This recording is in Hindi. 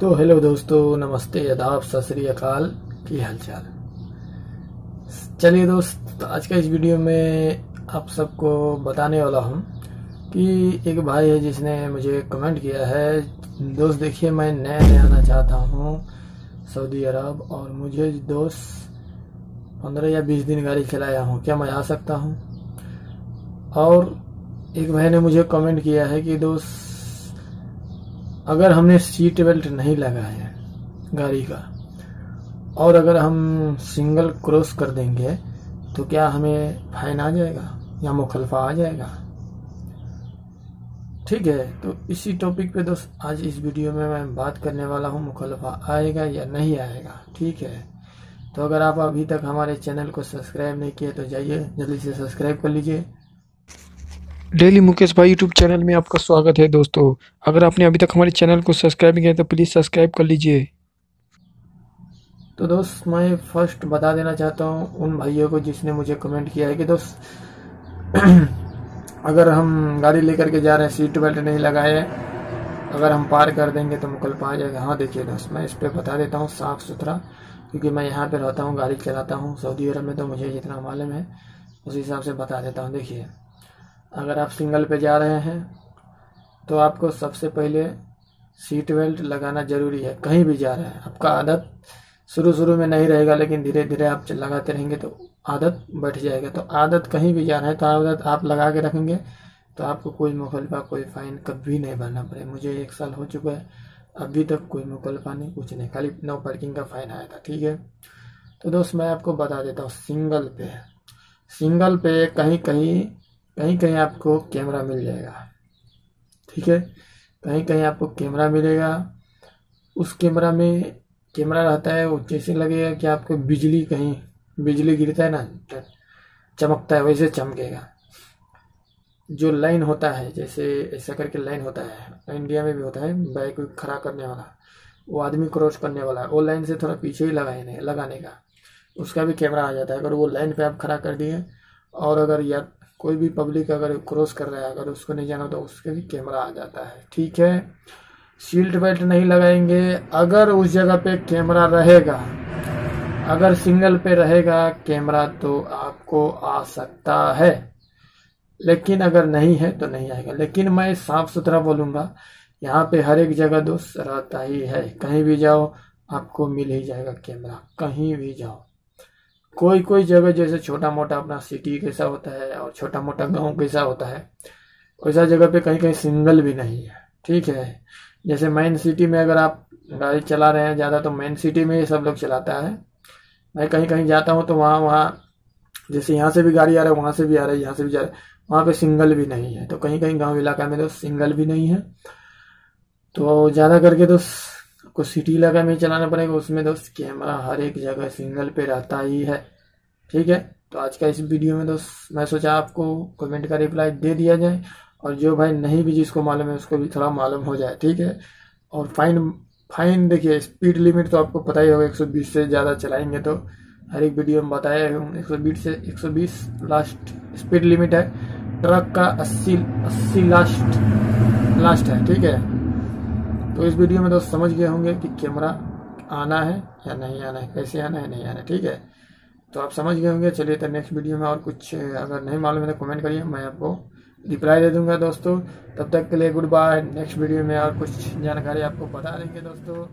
तो हेलो दोस्तों, नमस्ते, आदाब, सत अकाल, की हालचाल। चलिए दोस्त आज का इस वीडियो में आप सबको बताने वाला हूँ कि एक भाई है जिसने मुझे कमेंट किया है। दोस्त देखिए, मैं नया नया आना चाहता हूँ सऊदी अरब और मुझे दोस्त पंद्रह या बीस दिन गाड़ी चलाया हूँ। क्या मैं आ सकता हूँ? और एक भाई ने मुझे कमेंट किया है कि दोस्त अगर हमने सीट बेल्ट नहीं लगाया है गाड़ी का, और अगर हम सिंगल क्रॉस कर देंगे तो क्या हमें फाइन आ जाएगा या मुखलफा आ जाएगा? ठीक है तो इसी टॉपिक पे दोस्त, आज इस वीडियो में मैं बात करने वाला हूँ, मुखलफा आएगा या नहीं आएगा। ठीक है तो अगर आप अभी तक हमारे चैनल को सब्सक्राइब नहीं किए तो जाइए, जल्दी से सब्सक्राइब कर लीजिए। डेली मुकेश भाई यूट्यूब चैनल में आपका स्वागत है दोस्तों। अगर आपने अभी तक हमारे चैनल को सब्सक्राइब नहीं किया तो प्लीज़ सब्सक्राइब कर लीजिए। तो दोस्त, मैं फ़र्स्ट बता देना चाहता हूँ उन भाइयों को जिसने मुझे कमेंट किया है कि दोस्त, अगर हम गाड़ी लेकर के जा रहे हैं, सीट बेल्ट नहीं लगाए, अगर हम पार कर देंगे तो मुकल पा जाएगा। हाँ देखिए दोस्त, मैं इस पर बता देता हूँ साफ़ सुथरा, क्योंकि मैं यहाँ पे रहता हूँ, गाड़ी चलाता हूँ, सऊदी अरब में तो मुझे जितना मालूम है, उस हिसाब से बता देता हूँ। देखिए अगर आप सिंगल पे जा रहे हैं तो आपको सबसे पहले सीट बेल्ट लगाना ज़रूरी है। कहीं भी जा रहे हैं। आपका आदत शुरू शुरू में नहीं रहेगा, लेकिन धीरे धीरे आप लगाते रहेंगे तो आदत बैठ जाएगा। तो आदत कहीं भी जा रहे हैं तो आदत आप लगा के रखेंगे तो आपको कोई मुखलफा कोई फाइन कभी नहीं भरना पड़े मुझे एक साल हो चुका है, अभी तक कोई मुखलफा नहीं, कुछ नहीं। खाली नो पार्किंग का फाइन आया था, ठीक है? तो दोस्त, मैं आपको बता देता हूँ, सिंगल पे। सिंगल पे कहीं कहीं कहीं कहीं आपको कैमरा मिल जाएगा। ठीक है? कहीं कहीं आपको कैमरा मिलेगा। उस कैमरा में कैमरा रहता है, वो जैसे लगेगा कि आपको बिजली कहीं, बिजली गिरता है ना चमकता है, वैसे चमकेगा। जो लाइन होता है, जैसे ऐसा करके लाइन होता है, इंडिया में भी होता है, बाइक खड़ा करने वाला, वो आदमी क्रॉस करने वाला है वो लाइन से थोड़ा पीछे ही लगाने लगाने का, उसका भी कैमरा आ जाता है। अगर वो लाइन पे आप खड़ा कर दिए, और अगर या कोई भी पब्लिक अगर क्रॉस कर रहा है, अगर उसको नहीं जाना तो उसके भी कैमरा आ जाता है। ठीक है? सीट बेल्ट नहीं लगाएँगे। अगर उस जगह पे कैमरा रहेगा, अगर सिंगल पे रहेगा कैमरा तो आपको आ सकता है। लेकिन अगर नहीं है तो नहीं आएगा। लेकिन मैं साफ़ सुथरा बोलूँगा, यहाँ पे हर एक जगह दोस्त रहता ही है। कहीं भी जाओ, आपको मिल ही जाएगा कैमरा कहीं भी जाओ। कोई कोई जगह जैसे छोटा मोटा अपना सिटी कैसा होता है और छोटा मोटा गाँव कैसा होता है, वैसा जगह पे कहीं कहीं सिंगल भी नहीं है, ठीक है? जैसे मेन सिटी में अगर आप गाड़ी चला रहे हैं ज़्यादा तो मेन सिटी में ही सब लोग चलाता है। मैं कहीं कहीं जाता हूँ तो वहाँ वहाँ, जैसे यहाँ से भी गाड़ी आ रहा है, वहाँ से भी आ रहा है, यहाँ से भी जा रहा है, वहाँ पे सिंगल भी नहीं है। तो कहीं कहीं गाँव इलाका में तो सिंगल भी नहीं है। तो ज़्यादा करके तो आपको सिटी इलाका में चलाना पड़ेगा, उसमें दोस्त कैमरा हर एक जगह सिंगल पे रहता ही है। ठीक है? तो आज का इस वीडियो में दोस्त, मैं सोचा आपको कमेंट का रिप्लाई दे दिया जाए, और जो भाई नहीं भी जिसको मालूम है, उसको भी थोड़ा मालूम हो जाए, ठीक है? और फाइन फाइन देखिए स्पीड लिमिट तो आपको पता ही होगा 120 से ज़्यादा चलाएँगे तो। हर एक वीडियो में बताया हूँ 120 से 120 लास्ट स्पीड लिमिट है। ट्रक का 80 80 लास्ट लास्ट है, ठीक है? तो इस वीडियो में दोस्त समझ गए होंगे कि कैमरा आना है या नहीं आना है, कैसे आना है, नहीं आना है, ठीक है? तो आप समझ गए होंगे। चलिए तो नेक्स्ट वीडियो में और कुछ अगर नहीं मालूम है तो कमेंट करिए, मैं आपको रिप्लाई दे दूँगा दोस्तों। तब तक के लिए गुड बाय नेक्स्ट वीडियो में और कुछ जानकारी आपको बता देंगे दोस्तों।